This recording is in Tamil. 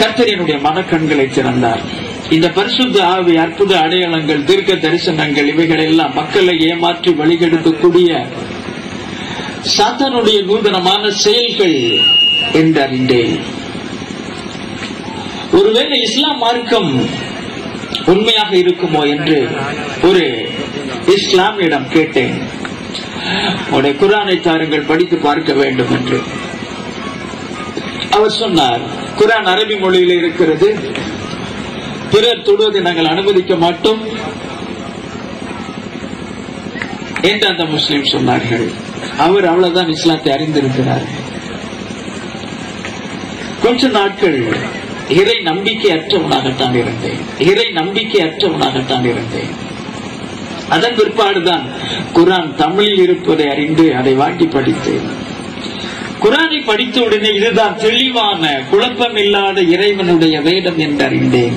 கர்த்தரினுடைய மனக்கண்களை திறந்தார். இந்த பரிசுத்த ஆவி அற்புத அடையாளங்கள் தீர்க்க தரிசனங்கள் இவைகள் எல்லாம் மக்களை ஏமாற்றி வழிகெடுக்கக்கூடிய சாத்தானுடைய நூதனமான செயல்கள் என்றறிந்தேன் ஒருவேளை இஸ்லாம் மார்க்கம் உண்மையாக இருக்குமோ என்று ஒரு இஸ்லாமியிடம் கேட்டேன். உடைய குரானை தாருங்கள் படித்து பார்க்க வேண்டும் என்று. அவர் சொன்னார் குரான் அரபி மொழியில் இருக்கிறது. பிறர் தொடுவதை நாங்கள் அனுமதிக்க மாட்டோம். என்று அந்த முஸ்லிம் சொன்னார்கள். அவர் அவ்வளவுதான் இஸ்லாத்தை அறிந்திருக்கிறார். கொஞ்ச நாட்கள் இறை நம்பிக்கை அற்றவனாகத்தான் இருந்தேன். இறை நம்பிக்கை அற்றவனாகத்தான் இருந்தேன். அதன் பிற்பாடுதான் குரான் தமிழில் இருப்பதை அறிந்து அதை வாட்டி படித்தேன். குரானை படித்த உடனே இதுதான் தெளிவான குழப்பமில்லாத இறைவனுடைய வேதம் என்று அறிந்தேன்.